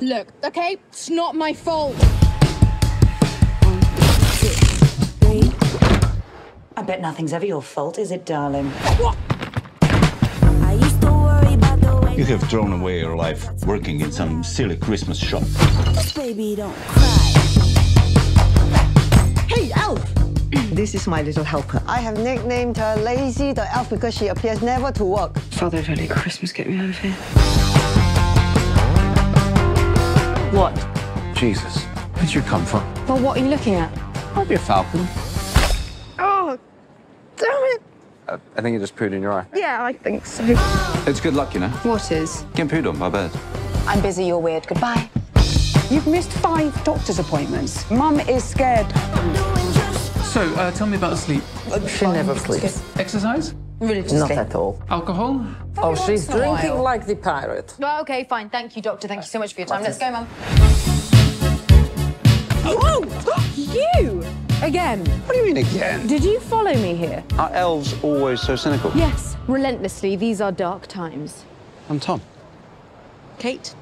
Look, okay, it's not my fault. I bet nothing's ever your fault, is it, darling? I used to worry about the way You have thrown away your life working in some silly Christmas shop. baby don't cry. Hey, Elf! This is my little helper. I have nicknamed her Lazy the Elf because she appears never to work. Father of Holy Christmas, get me out of here. What? Jesus, where'd you come from? Well, what are you looking at? Might be a falcon. Oh, damn it. Uh, I think it just pooed in your eye. Yeah, I think so. It's good luck, you know. What is? Getting pooed on by a bird. I'm busy, you're weird. Goodbye. You've missed five doctor's appointments. Mum is scared. So, uh, tell me about sleep. She never sleeps. Exercise? Not at all. Alcohol? Oh, she's drinking like the pirate. Well, okay, fine. Thank you, Doctor. Thank you so much for your time. Let's go, Mum. Oh, you! Again. What do you mean again? Did you follow me here? Are elves always so cynical? Yes, relentlessly. These are dark times. I'm Tom. Kate?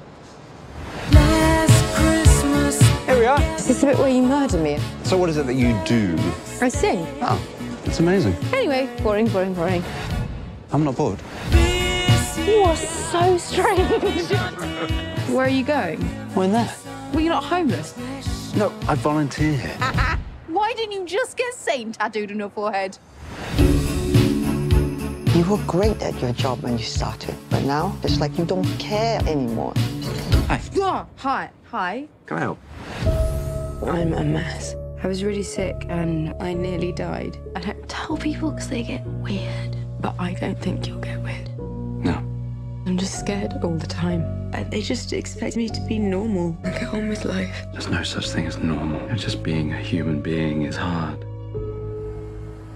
Here we are. Is this the bit where you murder me? So what is it that you do? I sing. Oh, it's amazing. Anyway, boring, boring, boring. I'm not bored. You are so strange. Where are you going? We're there. Well, you're not homeless. No, I volunteer here. Why didn't you just get Satan tattooed on your forehead? You were great at your job when you started, but now it's like you don't care anymore. Oh, hi. Hi. Can I help? I'm a mess. I was really sick and I nearly died. I don't tell people because they get weird, but I don't think you'll get weird. No. I'm just scared all the time. They just expect me to be normal and get on with life. There's no such thing as normal. Just being a human being is hard.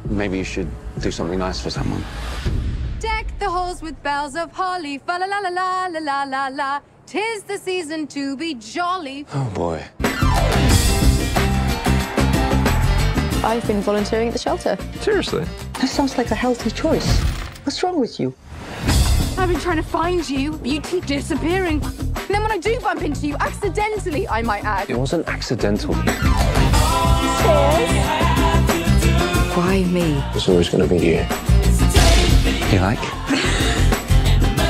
Maybe you should do something nice for someone. Deck the halls with boughs of holly, fa la la la la la la la. Tis the season to be jolly. Oh boy. I've been volunteering at the shelter. Seriously? That sounds like a healthy choice. What's wrong with you? I've been trying to find you, but you keep disappearing. And then when I do bump into you, accidentally, I might add. It wasn't accidental. Why me? It's always going to be you. You like?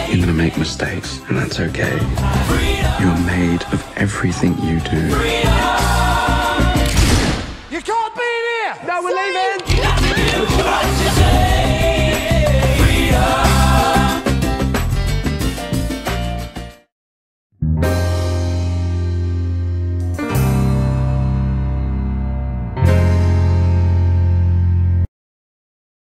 You're going to make mistakes, and that's okay. You're made of everything you do. Yeah. Now we're leaving.